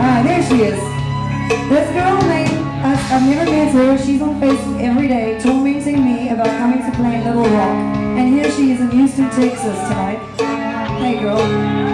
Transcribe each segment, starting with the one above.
Ah, there she is. This girl named, I've never met her, she's on Facebook every day tormenting me about coming to play Little Rock. And here she is in Houston, Texas tonight. Hey girl.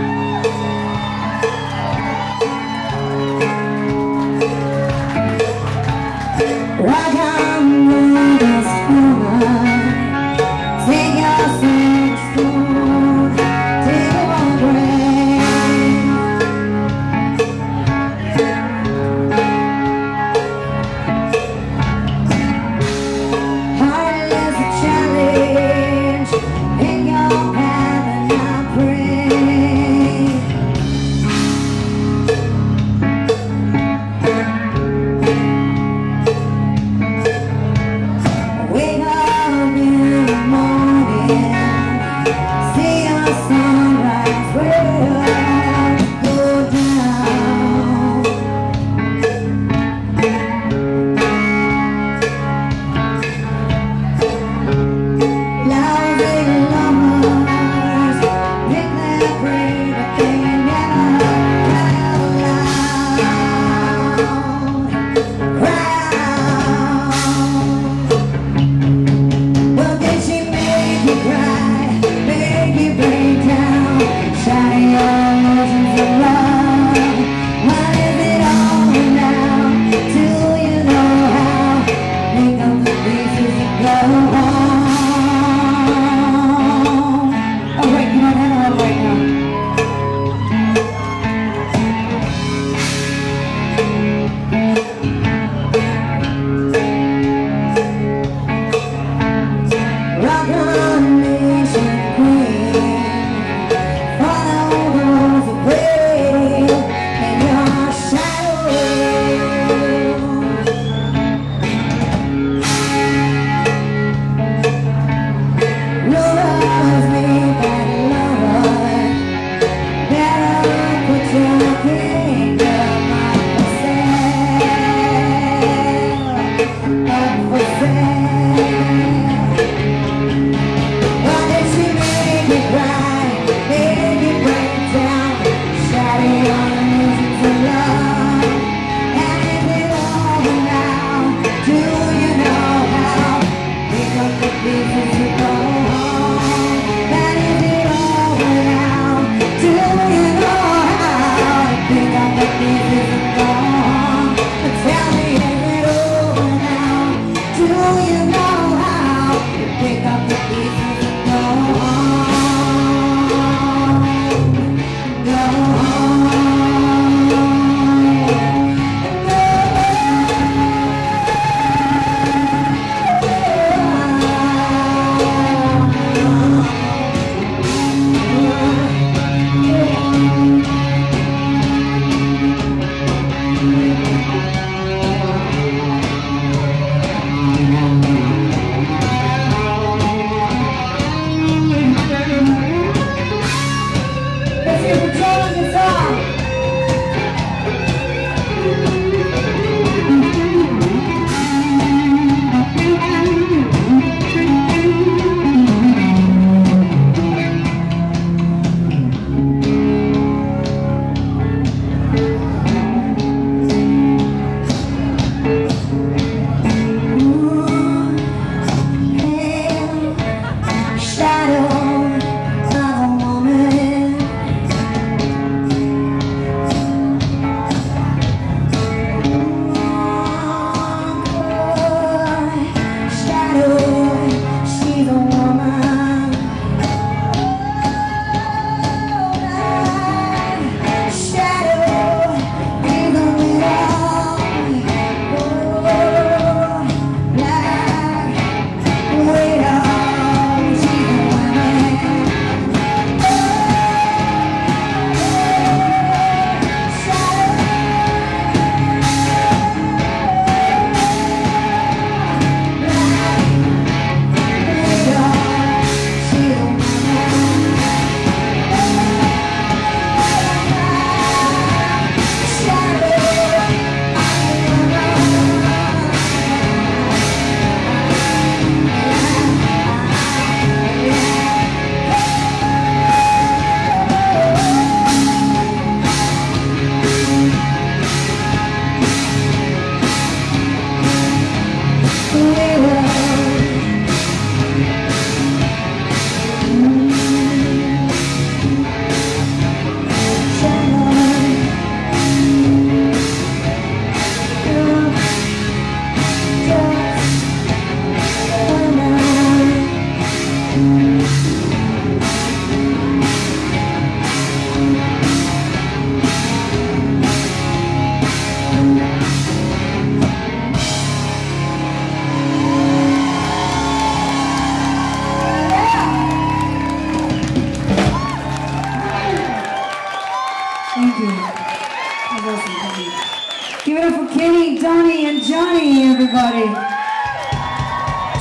Give it up for Kenny, Donnie, and Johnny, everybody.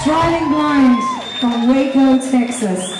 Driving Blind from Waco, Texas.